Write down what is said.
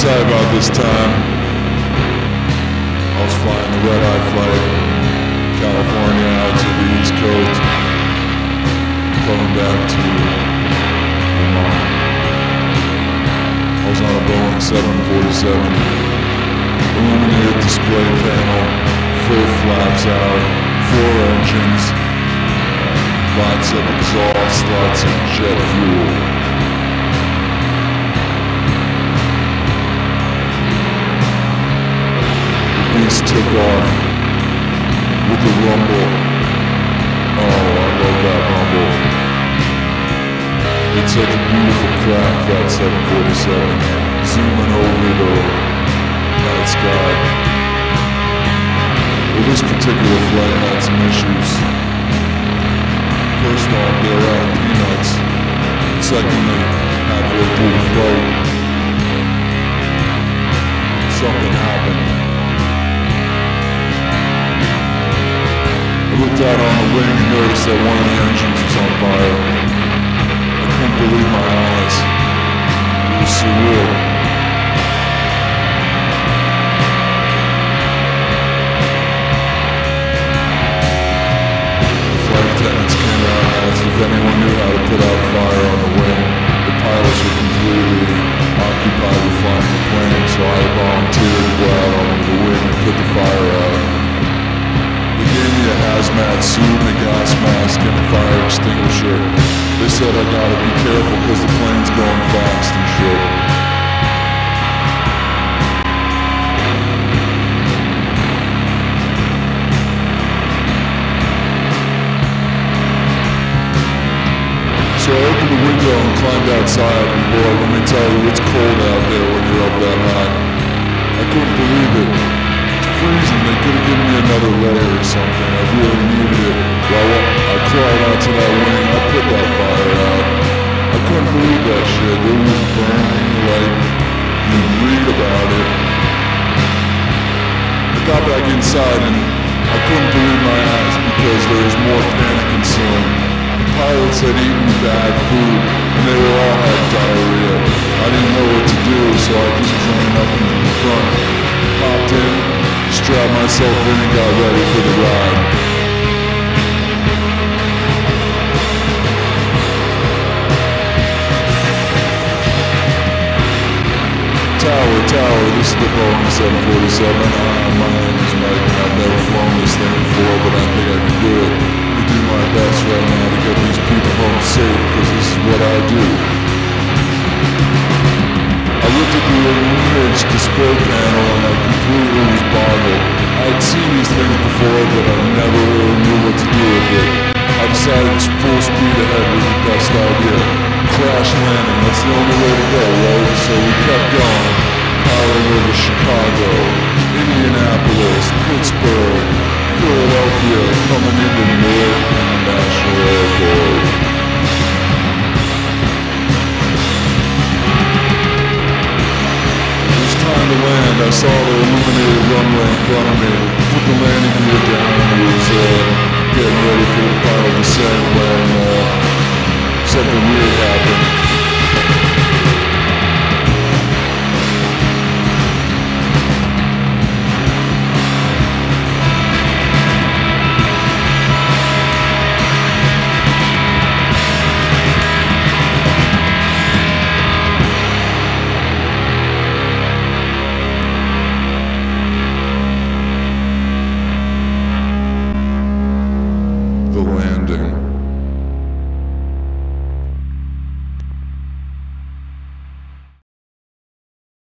tell you about this time. I was flying the red eye flight, California out to the East Coast, coming back to Vermont. I was on a Boeing 747, illuminated display panel, full flaps out, four engines, lots of exhaust, lots of jet fuel. Took off with a rumble. Oh, I love that rumble. It's such a beautiful craft, that 747. Zooming over the night sky. Well, this particular flight had some issues. First off, they were out of peanuts. Secondly, halfway through the flight, something looked out on the wing and noticed that one of the engines was on fire. I couldn't believe my eyes. It was surreal. They said I gotta be careful because the plane's going fast and shit. So I opened the window and climbed outside and boy, let me tell you, it's cold out there when you're up that high. I couldn't believe it It's freezing. They could have given me another layer or something. I really I couldn't believe that shit. It was burning like you read about it. I got back inside and I couldn't believe my eyes because there was more panic ensuing. The pilots had eaten bad food and they were all had diarrhea. I didn't know what to do, so I just joined up into the front, popped in, strapped myself in and got ready for the ride. Tower, this is the Boeing 747. Uh, my name is Mike I've never flown this thing before, but I think I can do it. I do my best right now to get these people home safe because this is what I do. I looked at the illuminated display panel and I completely was boggled. I'd seen these things before, but I never really knew what to do with it. I decided to full speed ahead was the best idea. Crash landing, that's the only way to go, right? So we kept going, powering over Chicago, Indianapolis, Pittsburgh, Philadelphia, coming into Newark International Airport. time to land, I saw the illuminated runway in front of me. Put the landing gear down and was uh, getting ready for the final descent when uh, something building.